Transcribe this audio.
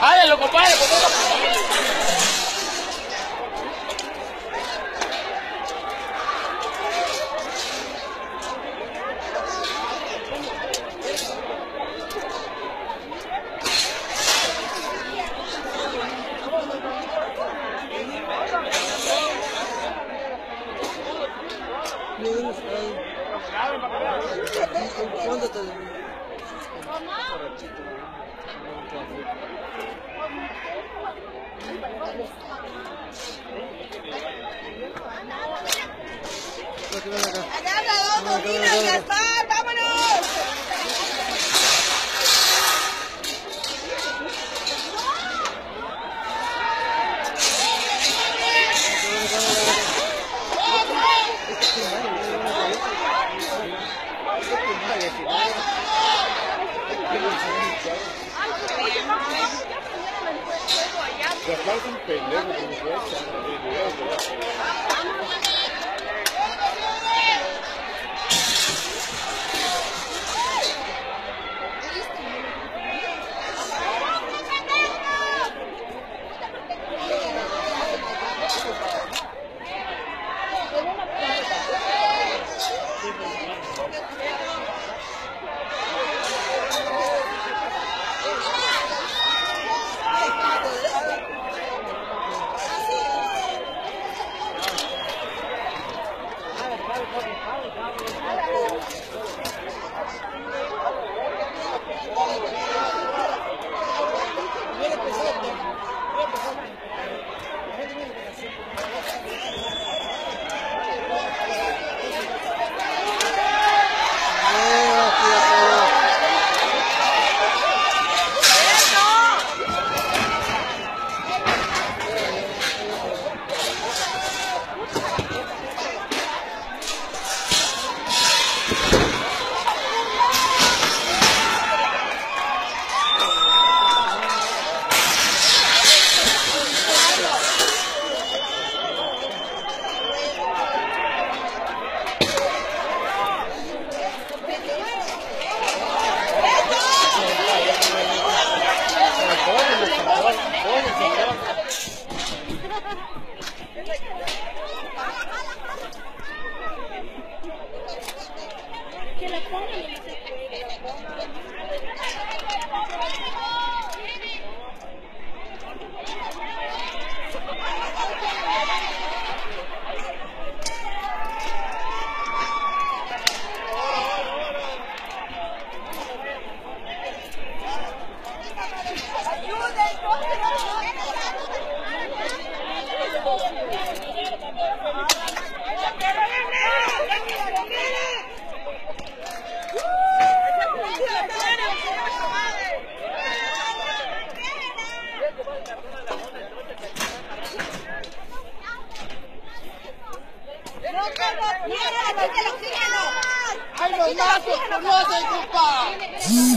Háganlo, compadre, ¿Cuándo te Anda dos Gaspar, Deflating pin, Liverpool's great. ¡Ay, los mazos! ¡No se!